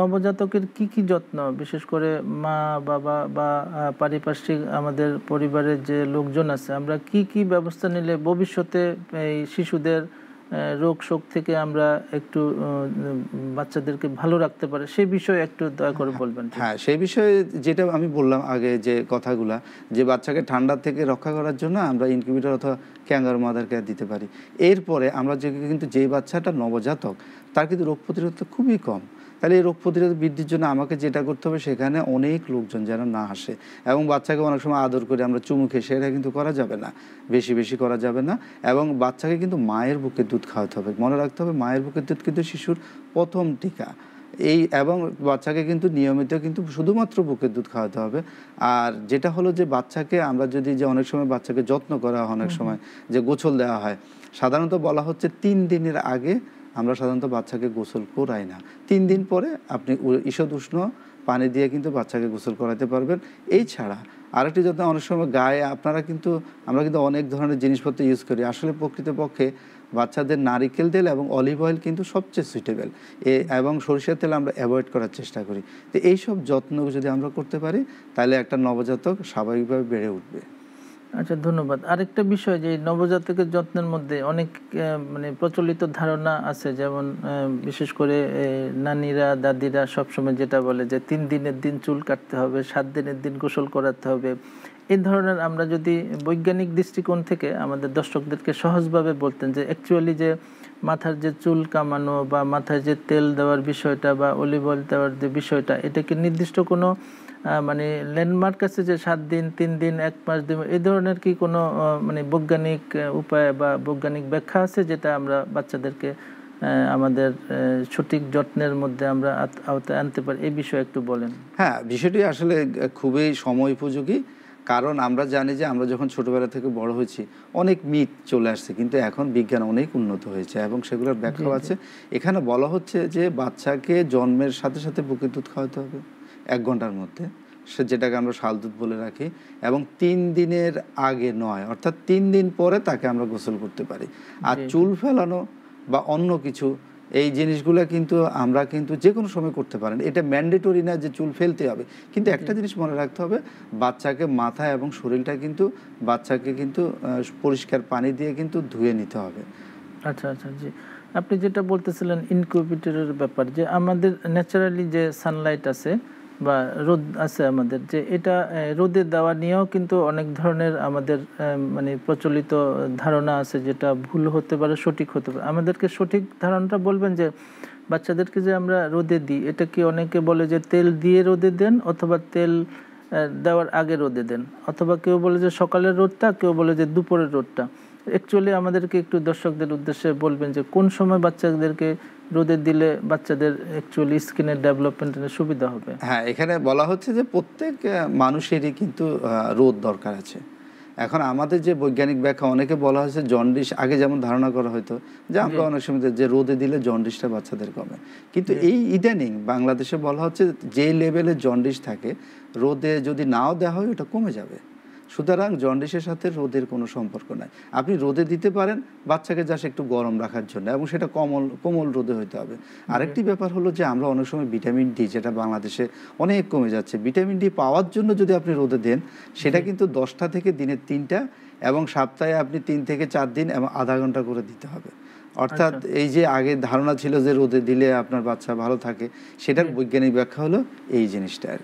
নবজাতকের কি কি যত্ন? বিশেষ করে মা, বাবা বা পারিপার্শ্বিক আমাদের পরিবারের যে লোকজন আছে, আমরা কি কি ব্যবস্থা নিলে ভবিষ্যতে এই শিশুদের রোগ শোক থেকে আমরা একটু বাচ্চাদেরকে ভালো রাখতে পারে সেই বিষয়ে একটু দয়া করে বলবেন। হ্যাঁ সেই বিষয়ে যেটা আমি বললাম আগে যে কথাগুলা, যে বাচ্চাকে ঠান্ডা থেকে রক্ষা করার জন্য আমরা ইনকিউবেটর অথবা ক্যাঙ্গার মাদারকে দিতে পারি। এরপরে আমরা যে কিন্তু যেই বাচ্চাটা নবজাতক, তার কিন্তু রোগ প্রতিরোধটা খুবই কম। তাহলে এই রোগ প্রতিরোধ বৃদ্ধির জন্য আমাকে যেটা করতে হবে সেখানে অনেক লোকজন যেন না আসে। এবং বাচ্চাকে অনেক সময় আদর করে আমরা চুমু খেয়ে সেটা কিন্তু করা যাবে না। বেশি বেশি করা যাবে না। এবং বাচ্চাকে কিন্তু মায়ের বুকের দুধ খাওয়াতে হবে। মনে রাখতে হবে মায়ের বুকের দুধ কিন্তু শিশুর প্রথম টিকা। এই এবং বাচ্চাকে কিন্তু নিয়মিত কিন্তু শুধুমাত্র বুকের দুধ খাওয়াতে হবে। আর যেটা হলো যে বাচ্চাকে আমরা যদি যে অনেক সময় বাচ্চাকে যত্ন করা হয় অনেক সময় যে গোছল দেওয়া হয় সাধারণত বলা হচ্ছে তিন দিনের আগে আমরা সাধারণত বাচ্চাকে গোসল করাই না। তিন দিন পরে আপনি ঈষৎ উষ্ণ পানি দিয়ে কিন্তু বাচ্চাকে গোসল করাতে পারবেন। এই ছাড়া আরেকটি যত্ন, অনেক সময় গায়ে আপনারা কিন্তু, আমরা কিন্তু অনেক ধরনের জিনিসপত্র ইউজ করি। আসলে প্রকৃতপক্ষে বাচ্চাদের নারিকেল তেল এবং অলিভ অয়েল কিন্তু সবচেয়ে সুইটেবল এ, এবং সরিষার তেল আমরা অ্যাভয়েড করার চেষ্টা করি। তো এইসব যত্ন যদি আমরা করতে পারি, তাহলে একটা নবজাতক স্বাভাবিকভাবে বেড়ে উঠবে। আচ্ছা ধন্যবাদ। আরেকটা বিষয় যে, নবজাতকের যত্নের মধ্যে অনেক মানে প্রচলিত ধারণা আছে, যেমন বিশেষ করে নানিরা, দাদিরা সবসময় যেটা বলে যে, তিন দিনের দিন চুল কাটতে হবে, সাত দিনের দিন গোসল করাতে হবে। এই ধরনের আমরা যদি বৈজ্ঞানিক দৃষ্টিকোণ থেকে আমাদের দর্শকদেরকে সহজভাবে বলতেন যে অ্যাকচুয়ালি যে, মাথার যে চুল কামানো বা মাথায় যে তেল দেওয়ার বিষয়টা বা অলিভ অয়েল দেওয়ার যে বিষয়টা, এটা কি নির্দিষ্ট কোনো মানে ল্যান্ডমার্ক আছে যে সাত দিন তিন দিন এক মাস দুই মাস, এই ধরনের কি কোনো মানে বৈজ্ঞানিক উপায় বা বৈজ্ঞানিক ব্যাখ্যা আছে যেটা আমরা বাচ্চাদেরকে আমাদের সঠিক যত্নের মধ্যে আমরা আত- আওতায় আনতে পারি? এই বিষয়ে একটু বলেন। হ্যাঁ বিষয়টি আসলে খুবই সময় উপযোগী কারণ আমরা জানি যে আমরা যখন ছোটবেলা থেকে বড় হয়েছি অনেক মিথ চলে আসছে কিন্তু এখন বিজ্ঞান অনেক উন্নত হয়েছে এবং সেগুলোর ব্যাখ্যাও আছে। এখানে বলা হচ্ছে যে বাচ্চাকে জন্মের সাথে সাথে বুকের দুধ খাওয়াতে হবে। এক ঘণ্টার মধ্যে। সে যেটাকে আমরা শাল দুধ বলে রাখি। এবং তিন দিনের আগে নয় অর্থাৎ তিন দিন পরে তাকে আমরা গোসল করতে পারি। আর চুল ফেলানো বা অন্য কিছু এই জিনিসগুলো কিন্তু আমরা কিন্তু যে কোনো সময় করতে পারেন। এটা ম্যান্ডেটরি না যে চুল ফেলতে হবে। কিন্তু একটা জিনিস মনে রাখতে হবে বাচ্চাকে মাথা এবং শরীরটা কিন্তু বাচ্চাকে কিন্তু পরিষ্কার পানি দিয়ে কিন্তু ধুয়ে নিতে হবে। আচ্ছা আচ্ছা জি। আপনি যেটা বলতেছিলেন ইনকিউবেটরের ব্যাপার যে আমাদের ন্যাচারালি যে সানলাইট আছে বা রোদ আছে আমাদের, যে এটা রোদে দেওয়া নিয়েও কিন্তু অনেক ধরনের আমাদের মানে প্রচলিত ধারণা আছে যেটা ভুল হতে পারে, সঠিক হতে পারে। আমাদেরকে সঠিক ধারণাটা বলবেন যে, বাচ্চাদেরকে যে আমরা রোদে দিই, এটা কি অনেকে বলে যে তেল দিয়ে রোদে দেন অথবা তেল দেওয়ার আগে রোদে দেন? অথবা কেউ বলে যে সকালের রোদটা, কেউ বলে যে দুপুরের রোদটা। অ্যাকচুয়ালি আমাদেরকে একটু দর্শকদের উদ্দেশ্যে বলবেন যে কোন সময় বাচ্চাদেরকে রোদে দিলে বাচ্চাদের অ্যাকচুয়ালি স্কিনের ডেভেলপমেন্টের সুবিধা হবে। হ্যাঁ এখানে বলা হচ্ছে যে প্রত্যেক মানুষেরই কিন্তু রোদ দরকার আছে। এখন আমাদের যে বৈজ্ঞানিক ব্যাখ্যা অনেকে বলা হয়েছে জন্ডিস আগে যেমন ধারণা করা হতো যে আমরা অনেক সময় যে রোদে দিলে জন্ডিসটা বাচ্চাদের কমে। কিন্তু এই ইদানিং বাংলাদেশে বলা হচ্ছে যে লেভেলে জন্ডিস থাকে রোদে যদি নাও দেওয়া হয় ওটা কমে যাবে। সুতরাং জন্ডিসের সাথে রোদের কোনো সম্পর্ক নাই। আপনি রোদে দিতে পারেন বাচ্চাকে জাস্ট একটু গরম রাখার জন্য এবং সেটা কমল কোমল রোদে হতে হবে। আরেকটি ব্যাপার হলো যে আমরা অনেক সময় ভিটামিন ডি যেটা বাংলাদেশে অনেক কমে যাচ্ছে ভিটামিন ডি পাওয়ার জন্য যদি আপনি রোদে দেন সেটা কিন্তু দশটা থেকে দিনের তিনটা এবং সপ্তাহে আপনি তিন থেকে চার দিন এবং আধা ঘণ্টা করে দিতে হবে। অর্থাৎ এই যে আগে ধারণা ছিল যে রোদে দিলে আপনার বাচ্চা ভালো থাকে সেটার বৈজ্ঞানিক ব্যাখ্যা হলো এই জিনিসটা আর।